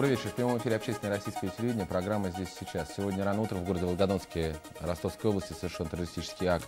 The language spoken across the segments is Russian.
Добрый вечер. В прямом эфире общественное российское телевидение. Программа «Здесь сейчас». Сегодня рано утром в городе Волгодонске Ростовской области совершен террористический акт.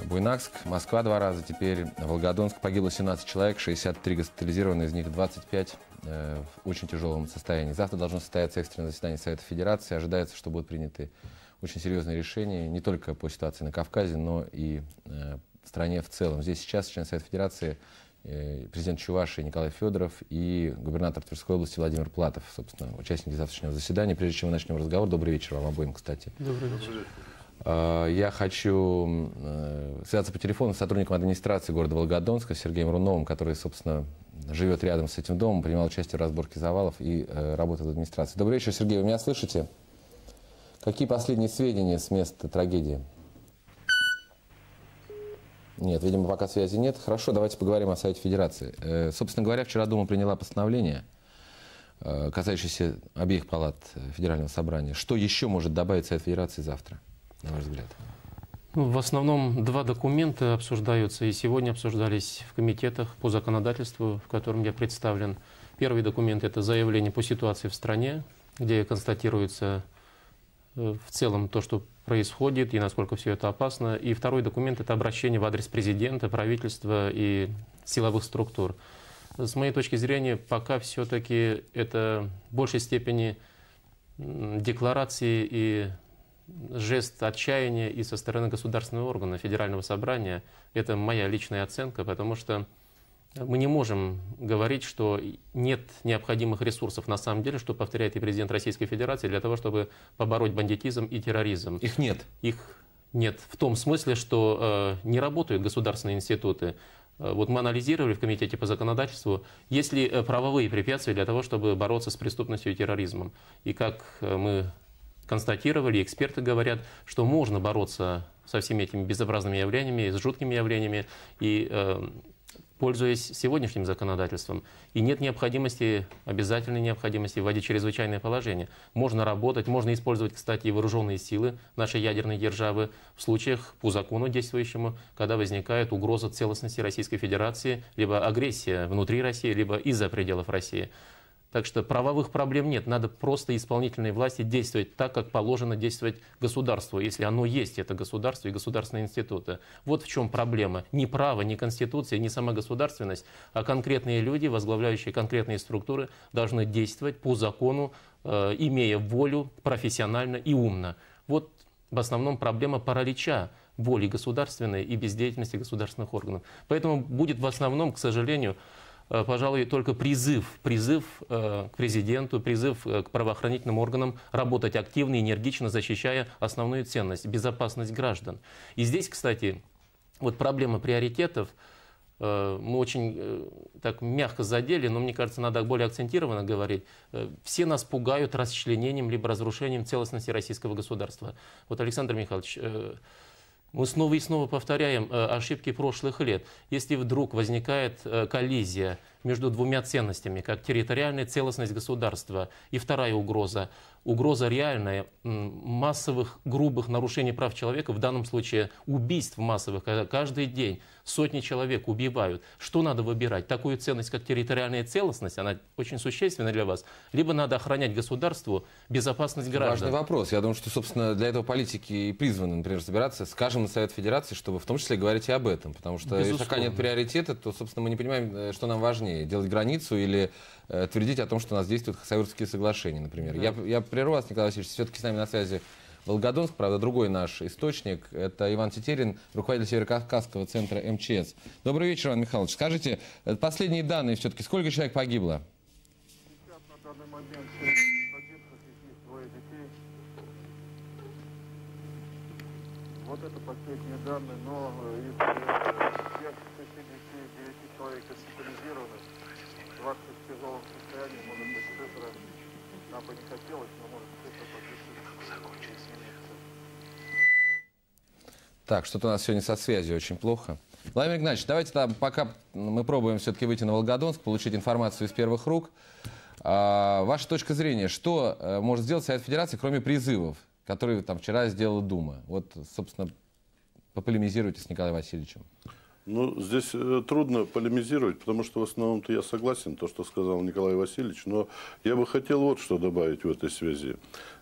Буйнакск, Москва два раза, теперь Волгодонск. Погибло 17 человек, 63 госпитализированы, из них 25 э, в очень тяжелом состоянии. Завтра должно состояться экстренное заседание Совета Федерации. Ожидается, что будут приняты очень серьезные решения не только по ситуации на Кавказе, но и э, в стране в целом. Здесь сейчас член Совета Федерации президент Чувашии Николай Федоров и губернатор Тверской области Владимир Платов, собственно, участники завтрашнего заседания. Прежде чем мы начнем разговор, добрый вечер вам обоим, кстати. Добрый вечер. А, я хочу э, связаться по телефону с сотрудником администрации города Волгодонска Сергеем Руновым, который, собственно, живет рядом с этим домом, принимал участие в разборке завалов и э, работает в администрации. Добрый вечер, Сергей, вы меня слышите? Какие последние сведения с места трагедии? Нет, видимо, пока связи нет. Хорошо, давайте поговорим о Совете Федерации. Э, собственно говоря, вчера Дума приняла постановление, э, касающееся обеих палат Федерального собрания. Что еще может добавить Совет Федерации завтра, на ваш взгляд? Ну, в основном два документа обсуждаются и сегодня обсуждались в комитетах по законодательству, в котором я представлен. Первый документ – это заявление по ситуации в стране, где констатируется э, в целом то, что происходит и насколько все это опасно. И второй документ – это обращение в адрес президента, правительства и силовых структур. С моей точки зрения, пока все-таки это в большей степени декларации и жест отчаяния и со стороны государственного органа, федерального собрания. Это моя личная оценка, потому что мы не можем говорить, что нет необходимых ресурсов на самом деле, что повторяет и президент Российской Федерации, для того, чтобы побороть бандитизм и терроризм. Их нет. Их нет. В том смысле, что э, не работают государственные институты. Э, вот мы анализировали в Комитете по законодательству, есть ли э, правовые препятствия для того, чтобы бороться с преступностью и терроризмом. И как э, мы констатировали, эксперты говорят, что можно бороться со всеми этими безобразными явлениями, с жуткими явлениями. И э, пользуясь сегодняшним законодательством. И нет необходимости, обязательной необходимости вводить чрезвычайное положение. Можно работать, можно использовать, кстати, и вооруженные силы нашей ядерной державы в случаях по закону действующему, когда возникает угроза целостности Российской Федерации, либо агрессия внутри России, либо из-за пределов России. Так что правовых проблем нет. Надо просто исполнительной власти действовать так, как положено действовать государству, если оно есть, это государство и государственные институты. Вот в чем проблема. Не право, не конституция, не сама государственность, а конкретные люди, возглавляющие конкретные структуры, должны действовать по закону, э, имея волю профессионально и умно. Вот в основном проблема паралича воли государственной и бездеятельности государственных органов. Поэтому будет в основном, к сожалению, пожалуй, только призыв, призыв э, к президенту, призыв э, к правоохранительным органам работать активно и энергично, защищая основную ценность – безопасность граждан. И здесь, кстати, вот проблема приоритетов, мы очень так мягко задели, но мне кажется, надо более акцентированно говорить. Все нас пугают расчленением либо разрушением целостности российского государства. Вот, Александр Михайлович, мы снова и снова повторяем э, ошибки прошлых лет. Если вдруг возникает э, коллизия между двумя ценностями, как территориальная целостность государства и вторая угроза, угроза реальная массовых грубых нарушений прав человека, в данном случае убийств массовых, когда каждый день сотни человек убивают. Что надо выбирать? Такую ценность, как территориальная целостность, она очень существенна для вас. Либо надо охранять государству безопасность граждан. Важный вопрос. Я думаю, что, собственно, для этого политики и призваны, например, собираться, скажем, на Совет Федерации, чтобы в том числе говорить и об этом. Потому что Безусловно. если пока нет приоритета, то, собственно, мы не понимаем, э, что нам важнее. Делать границу или э, твердить о том, что у нас действуют Хасавюрские соглашения, например. Да. Я, я прерву вас, Николай Васильевич, все-таки с нами на связи Волгодонск, правда, другой наш источник, это Иван Тетерин, руководитель Северокавказского центра МЧС. Добрый вечер, Иван Михайлович. Скажите, э, последние данные все-таки, сколько человек погибло? Сейчас на данный момент погибших из них двое детей. Вот это последние данные, но из всех 69 человек госпитализированы, 20 в тяжелом состоянии, может быть, цифра нам бы не хотелось, но может цифра подвисит. Так, что-то у нас сегодня со связью очень плохо. Владимир Игнатьевич, давайте там, пока мы пробуем все-таки выйти на Волгодонск, получить информацию из первых рук. А, ваша точка зрения, что а, может сделать Совет Федерации, кроме призывов, которые там вчера сделала Дума? Вот, собственно, пополемизируйте с Николаем Васильевичем. Ну, здесь э, трудно полемизировать, потому что в основном-то я согласен, то, что сказал Николай Васильевич, но я бы хотел вот что добавить в этой связи.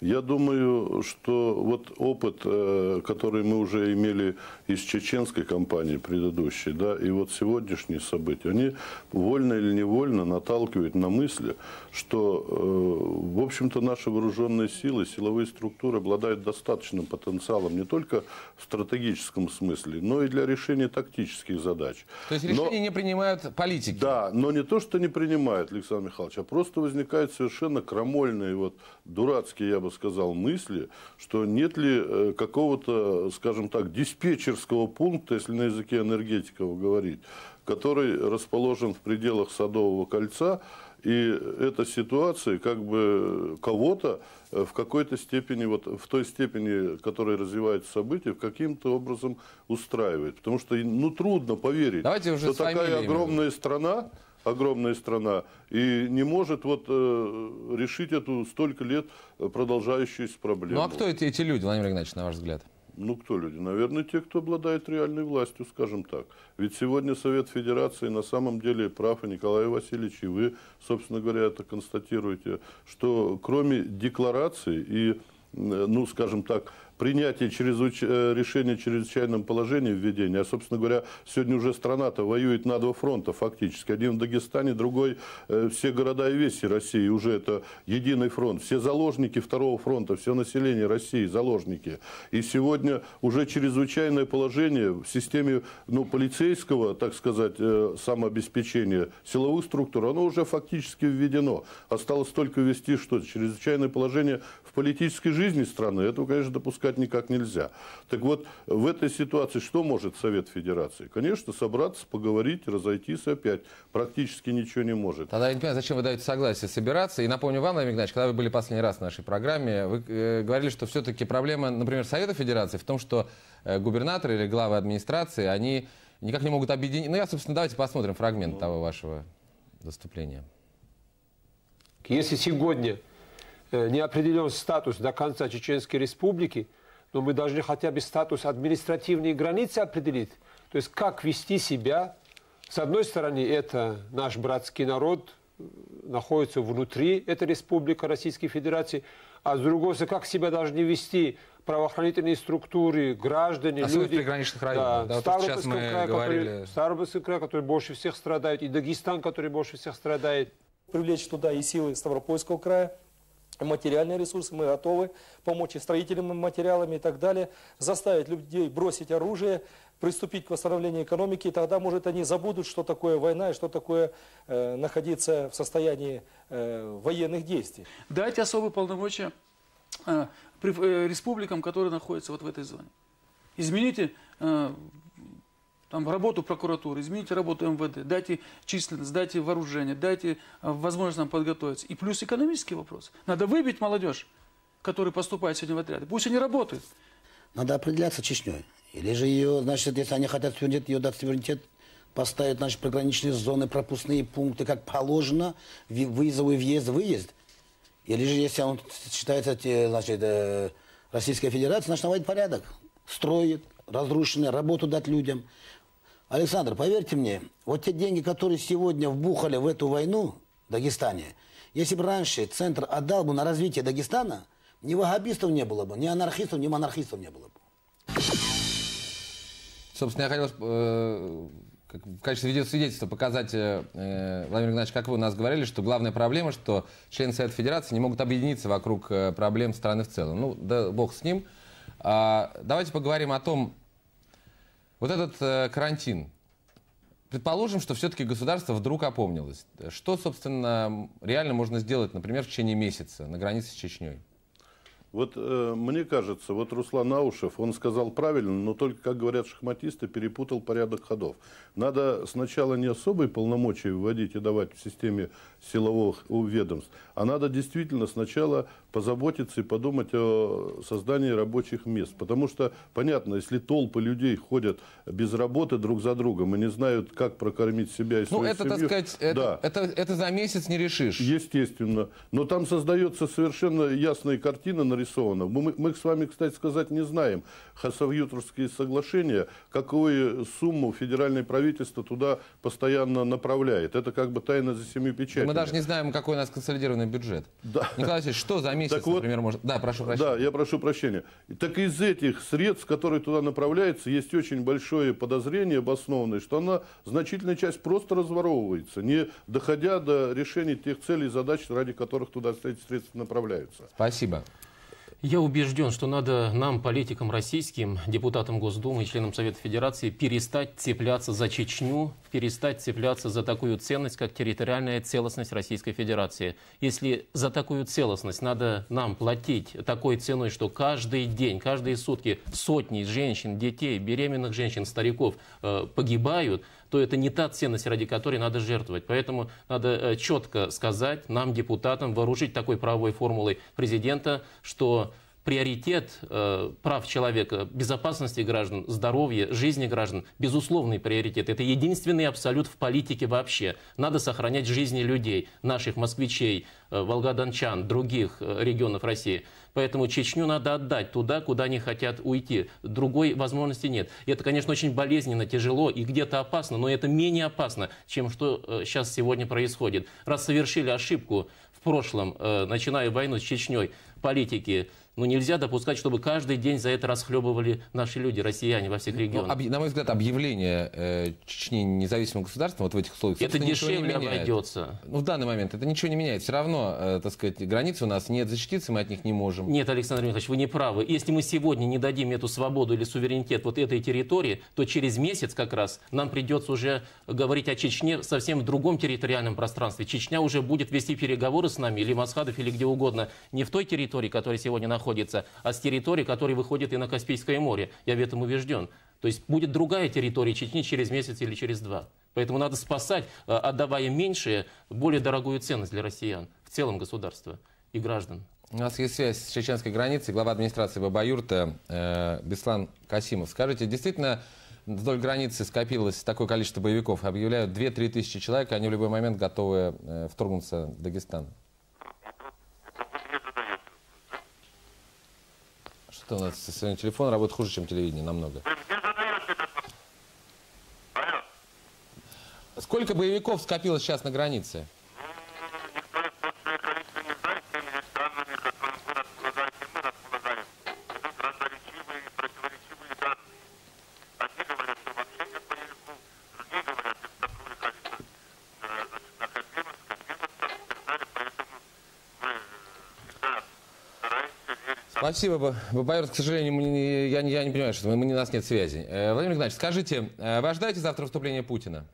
Я думаю, что вот опыт, э, который мы уже имели из чеченской кампании предыдущей, да, и вот сегодняшние события, они вольно или невольно наталкивают на мысли, что, э, в общем-то, наши вооруженные силы, силовые структуры обладают достаточным потенциалом не только в стратегическом смысле, но и для решения тактических задач. То есть решения Но- не принимают политики? да, но не то, что не принимает Александр Михайлович, а просто возникают совершенно крамольные, вот, дурацкие, я бы сказал, мысли, что нет ли э, какого-то, скажем так, диспетчерского пункта, если на языке энергетиков говорить, который расположен в пределах Садового кольца, и эта ситуация как бы кого-то э, в какой-то степени, вот в той степени, которой развиваются события, каким-то образом устраивает. Потому что ну, трудно поверить, Давайте уже что такая огромная страна, огромная страна, и не может вот э, решить эту столько лет продолжающуюся проблему. Ну а кто эти, эти люди, Владимир Игнатьевич, на ваш взгляд? Ну, кто люди? Наверное, те, кто обладает реальной властью, скажем так. Ведь сегодня Совет Федерации на самом деле прав, и Николай Васильевич, и вы, собственно говоря, это констатируете, что кроме декларации и, э, ну, скажем так, принятия чрезвыч- э, решения о чрезвычайном положении введения, а, собственно говоря, сегодня уже страна-то воюет на два фронта фактически. Один в Дагестане, другой э, все города и веси России, уже это единый фронт. Все заложники второго фронта, все население России заложники. И сегодня уже чрезвычайное положение в системе ну, полицейского, так сказать, э, самообеспечения силовых структур, оно уже фактически введено. Осталось только ввести что чрезвычайное положение в политической жизни страны. Этого, конечно, допускать никак нельзя. Так вот, в этой ситуации что может Совет Федерации? Конечно, собраться, поговорить, разойтись опять. Практически ничего не может. Тогда я не понимаю, зачем вы даете согласие собираться. И напомню вам, Владимир Игнатьевич, когда вы были последний раз в нашей программе, вы э, говорили, что все-таки проблема, например, Совета Федерации в том, что э, губернаторы или главы администрации, они никак не могут объединить. Ну, я, собственно, давайте посмотрим фрагмент того вашего выступления. Если сегодня э, не определен статус до конца Чеченской Республики, но мы должны хотя бы статус административной границы определить. То есть как вести себя. С одной стороны, это наш братский народ, э, находится внутри этой республики Российской Федерации, а с другой стороны, как себя должны вести правоохранительные структуры, граждане, Особенно в люди. приграничных районах, да, вот Ставропольском мы крае, говорили. который, Ставропольский край, который больше всех страдает, и Дагестан, который больше всех страдает. привлечь туда и силы Ставропольского края, материальные ресурсы, мы готовы помочь и строительными материалами и так далее, заставить людей бросить оружие, приступить к восстановлению экономики, и тогда, может, они забудут, что такое война и что такое э, находиться в состоянии э, военных действий. Дайте особые полномочия э, э, республикам, которые находятся вот в этой зоне. Измените э, там, работу прокуратуры, измените работу МВД, дайте численность, дайте вооружение, дайте э, возможность нам подготовиться. И плюс экономический вопрос. Надо выбить молодежь, которая поступает сегодня в отряды. Пусть они работают. Надо определяться Чечней. Или же ее, значит, если они хотят суверенитет, ее дать суверенитет, поставить, значит, приграничные зоны, пропускные пункты, как положено, вызовы, въезд, выезд. Или же, если он считается, значит, э, Российская Федерация, значит, наводит порядок. Строит, разрушенные, работу дать людям. Александр, поверьте мне, вот те деньги, которые сегодня вбухали в эту войну в Дагестане, если бы раньше центр отдал бы на развитие Дагестана, ни вагабистов не было бы, ни анархистов, ни монархистов не было бы. Собственно, я хотел э, в качестве видеосвидетельства показать, э, э, Владимир Игнатьевич, как вы у нас говорили, что главная проблема, что члены Совета Федерации не могут объединиться вокруг э, проблем страны в целом. Ну, да бог с ним. А, давайте поговорим о том, вот этот э, карантин. Предположим, что все-таки государство вдруг опомнилось. Что, собственно, реально можно сделать, например, в течение месяца на границе с Чечней? Вот э, мне кажется, вот Руслан Аушев, он сказал правильно, но только, как говорят шахматисты, перепутал порядок ходов. Надо сначала не особые полномочия вводить и давать в системе силовых ведомств, а надо действительно сначала позаботиться и подумать о создании рабочих мест. Потому что, понятно, если толпы людей ходят без работы друг за другом и не знают, как прокормить себя и свою Ну, это, семью, так сказать, это, да. это, это за месяц не решишь. Естественно. Но там создается совершенно ясная картина нарисована. Мы, мы с вами, кстати сказать, не знаем Хасавюторские соглашения, какую сумму федеральное правительство туда постоянно направляет. Это как бы тайна за семью печатями. Мы даже не знаем, какой у нас консолидированный бюджет. Да. Николай Васильевич, что за месяц, Так вот- например, может... Да, прошу прощения. Да, я прошу прощения. Так из этих средств, которые туда направляются, есть очень большое подозрение обоснованное, что она значительная часть просто разворовывается, не доходя до решения тех целей и задач, ради которых туда эти средства направляются. Спасибо. Я убежден, что надо нам, политикам российским, депутатам Госдумы членам Совета Федерации, перестать цепляться за Чечню, перестать цепляться за такую ценность, как территориальная целостность Российской Федерации. Если за такую целостность надо нам платить такой ценой, что каждый день, каждые сутки сотни женщин, детей, беременных женщин, стариков э, погибают, то это не та ценность, ради которой надо жертвовать. Поэтому надо э, четко сказать нам, депутатам, вооружить такой правовой формулой президента, что приоритет э, прав человека, безопасности граждан, здоровья, жизни граждан, безусловный приоритет. Это единственный абсолют в политике вообще. Надо сохранять жизни людей, наших москвичей, э, волгодончан, других э, регионов России. Поэтому Чечню надо отдать туда, куда они хотят уйти. Другой возможности нет. И это, конечно, очень болезненно, тяжело и где-то опасно, но это менее опасно, чем что э, сейчас сегодня происходит. Раз совершили ошибку в прошлом, э, начиная войну с Чечней, политики, ну нельзя допускать, чтобы каждый день за это расхлебывали наши люди, россияне во всех Ну, регионах. объ- на мой взгляд, объявление э, Чечни независимым государством вот в этих условиях это дешевле обойдется. Ну, в данный момент это ничего не меняет. Все равно, э, так сказать, границы у нас нет, защититься мы от них не можем. Нет, Александр Михайлович, вы не правы. Если мы сегодня не дадим эту свободу или суверенитет вот этой территории, то через месяц как раз нам придется уже говорить о Чечне совсем в другом территориальном пространстве. Чечня уже будет вести переговоры с нами, или Масхадов, или где угодно, не в той территории, которая сегодня находится, а с территории, которая выходит и на Каспийское море. Я в этом убежден. То есть будет другая территория Чечни через месяц или через два. Поэтому надо спасать, э, отдавая меньшее, более дорогую ценность для россиян, в целом государства и граждан. У нас есть связь с чеченской границей. Глава администрации Бабаюрта э, Беслан Касимов. Скажите, действительно вдоль границы скопилось такое количество боевиков? Объявляют 2-3 тысячи человек, они в любой момент готовы э, вторгнуться в Дагестан. Что у нас сегодня телефон работает хуже, чем телевидение, намного. Сколько боевиков скопилось сейчас на границе? Спасибо, Ба- Бабайр. К сожалению, мы не- я, я не понимаю, что мы, мы- у нас нет связи. Э, Владимир Игнатьевич, скажите, э, вы ожидаете завтра выступления Путина?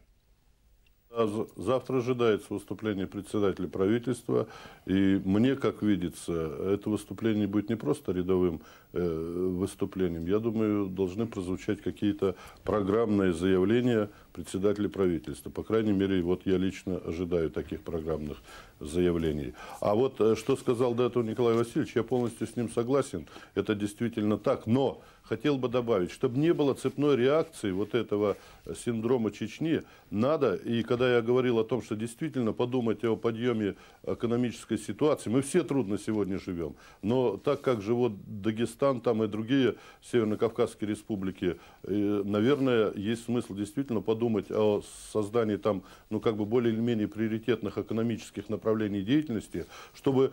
А за- Завтра ожидается выступление председателя правительства, и мне, как видится, это выступление будет не просто рядовым э, выступлением. Я думаю, должны прозвучать какие-то программные заявления председателя правительства. По крайней мере, вот я лично ожидаю таких программных заявлений. А вот э, что сказал до этого Николай Васильевич, я полностью с ним согласен. Это действительно так. Но хотел бы добавить, чтобы не было цепной реакции вот этого синдрома Чечни, надо, и когда я говорил о том, что действительно подумать о подъеме экономической ситуации, мы все трудно сегодня живем, но так как живут Дагестан там и другие северно-кавказские республики, наверное, есть смысл действительно подумать о создании там, ну как бы более или менее приоритетных экономических направлений деятельности, чтобы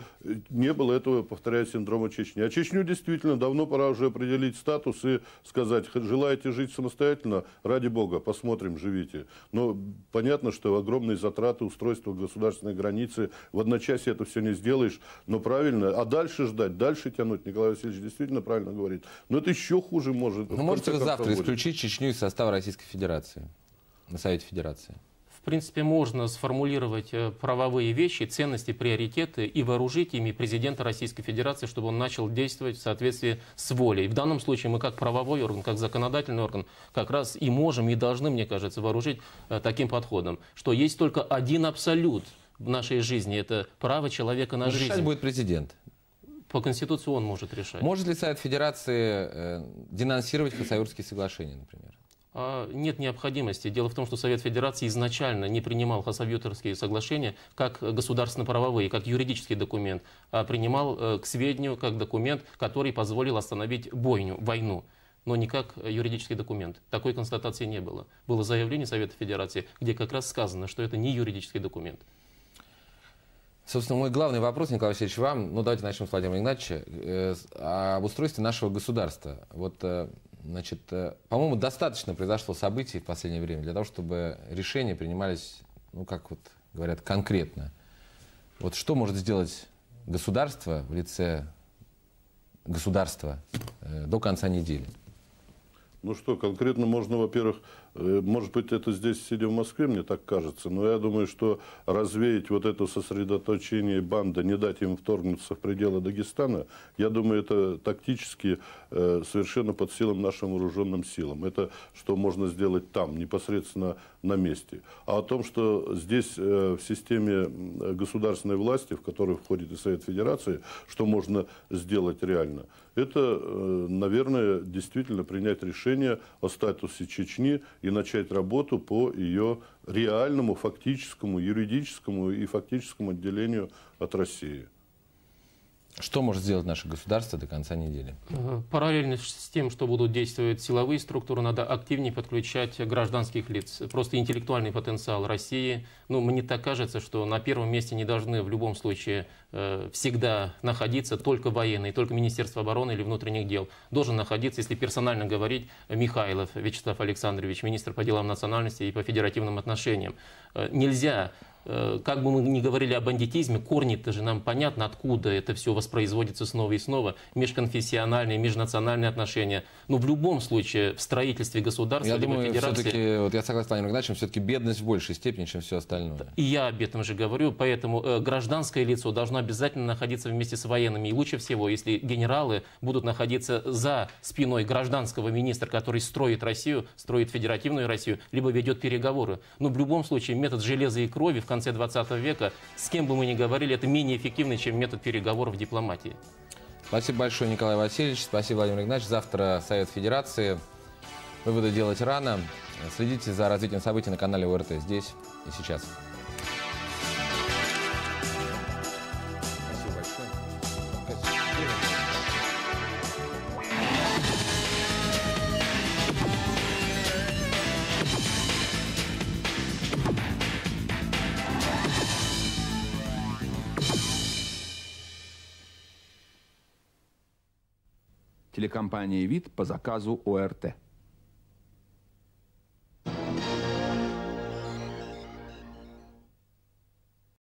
не было этого, повторяю, синдрома Чечни. А Чечню действительно давно пора уже определить статус и сказать, «Х- желаете жить самостоятельно, ради бога, посмотрим, живите. Но понятно, что огромные затраты устройства государственной границы, в одночасье это все не сделаешь, но правильно. А дальше ждать, дальше тянуть, Николай Васильевич действительно правильно говорит. Но это еще хуже может. Ну, можете вы завтра будет. исключить Чечню из состава Российской Федерации? На Совете Федерации. В принципе, можно сформулировать э, правовые вещи, ценности, приоритеты и вооружить ими президента Российской Федерации, чтобы он начал действовать в соответствии с волей. В данном случае мы как правовой орган, как законодательный орган, как раз и можем, и должны, мне кажется, вооружить э, таким подходом, что есть только один абсолют в нашей жизни, это право человека на Но решать жизнь. будет президент. По Конституции он может решать. Может ли Совет Федерации э, денонсировать Хасавюртские соглашения, например? А, Нет необходимости. Дело в том, что Совет Федерации изначально не принимал Хасавюртовские соглашения как государственно-правовые, как юридический документ, а принимал э, к сведению как документ, который позволил остановить бойню, войну но не как юридический документ. Такой констатации не было. Было заявление Совета Федерации, где как раз сказано, что это не юридический документ. Собственно, мой главный вопрос, Николай Васильевич, вам, ну давайте начнем с Владимира Игнатьевича, э, об устройстве нашего государства. Вот, э, значит, э, по-моему, достаточно произошло событий в последнее время для того, чтобы решения принимались, ну как вот говорят, конкретно. Вот что может сделать государство в лице государства э, до конца недели? Ну что, конкретно можно, во-первых, может быть, это здесь, сидя в Москве, мне так кажется, но я думаю, что развеять вот это сосредоточение банда, не дать им вторгнуться в пределы Дагестана, я думаю, это тактически э, совершенно под силам нашим вооруженным силам. Это что можно сделать там, непосредственно на месте. А о том, что здесь э, в системе государственной власти, в которую входит и Совет Федерации, что можно сделать реально, это, э, наверное, действительно принять решение о статусе Чечни и начать работу по ее реальному, фактическому, юридическому и фактическому отделению от России. Что может сделать наше государство до конца недели? Параллельно с тем, что будут действовать силовые структуры, надо активнее подключать гражданских лиц. Просто интеллектуальный потенциал России. Ну, мне так кажется, что на первом месте не должны в любом случае э, всегда находиться только военные, только Министерство обороны или внутренних дел. Должен находиться, если персонально говорить, Михайлов Вячеслав Александрович, министр по делам национальности и по федеративным отношениям. Э, Нельзя как бы мы ни говорили о бандитизме, корни-то же нам понятно, откуда это все воспроизводится снова и снова. Межконфессиональные, межнациональные отношения. Но в любом случае в строительстве государства, Я либо думаю, федерации... все-таки, вот я согласен с Владимиром Игнатьевичем, все-таки бедность в большей степени, чем все остальное. И я об этом же говорю, поэтому э, гражданское лицо должно обязательно находиться вместе с военными. И лучше всего, если генералы будут находиться за спиной гражданского министра, который строит Россию, строит федеративную Россию, либо ведет переговоры. Но в любом случае метод железа и крови в конце 20 века, с кем бы мы ни говорили, это менее эффективный, чем метод переговоров в дипломатии. Спасибо большое, Николай Васильевич. Спасибо, Владимир Игнатьевич. Завтра Совет Федерации. Выводы делать рано. Следите за развитием событий на канале ОРТ здесь и сейчас. Телекомпания «Вид» по заказу ОРТ.